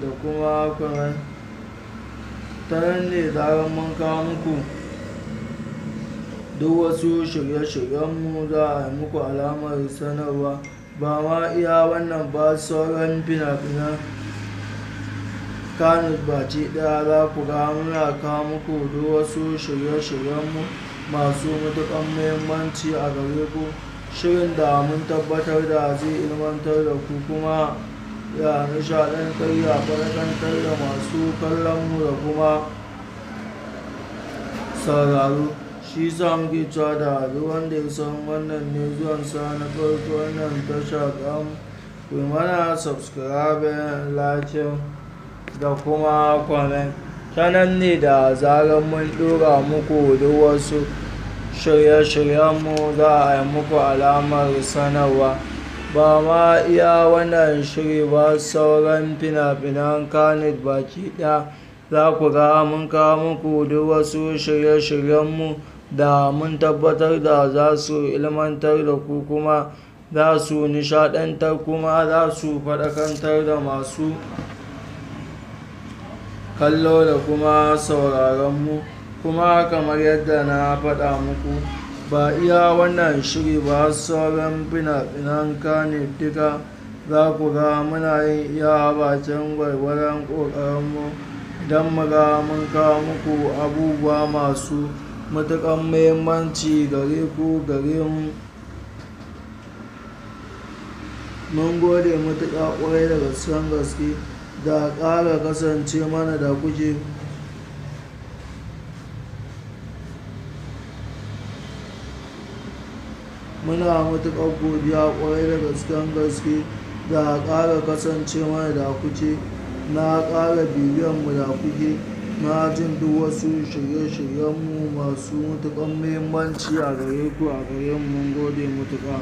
da kuma comment ta nan ne zarar mun kawo muku duk wasu shirye-shiryenmu za a yi muku alamar sanarwa. Ba ma iya wannan ba sauran fina-finan kanus ɓaci ɗaya za ku ga muna kawo muku duk wasu shirye-shiryenmu masu matuƙar muhimmanci a gare ku. Shirin da mun tabbatar da zai ilmantar da ku kuma ya nishaɗantar ya farkantar da masu kallonmu da kuma sauraro. Shi sa muke cewa da wanda ya san wannan ne zuwansa na farko wannan tasha ɗan ku mana subscribe like da kuma comment. Ta nan ne da zarar mun ɗora muku duk wasu shirye-shiryenmu za a yi muku alamar sanarwa. Ba ma iya wannan shiri ba sauran fina-finan kanit baki ɗaya. Za ku ga mun kawo muku duk wasu shirye-shiryenmu da mun tabbatar da za su ilmantar da ku kuma za su nishadantar kuma za su faɗakantar da masu kallo da kuma sauraronmu. Kuma kamar yadda na faɗa muku ba iya wannan shiri ba sauran fina-finan kane duka. Za ku ga muna yin iya bakin gwargwaron ƙoƙarinmu. Don mu ga mun kawo muku abubuwa masu matuƙar muhimmanci gare ku gare mu. Mun gode matuƙa ƙwarai da gasken gaske da ƙara kasance mana da kuke. Muna matuƙar godiya ƙwarai da gasken gaske da ƙara kasance mana da kuke. Na ƙara bibiyanmu da kuke. Na jin duk wasu shirye-shiryenmu masu matuƙar muhimmanci a gare ku a gare mu. Mun gode matuƙa.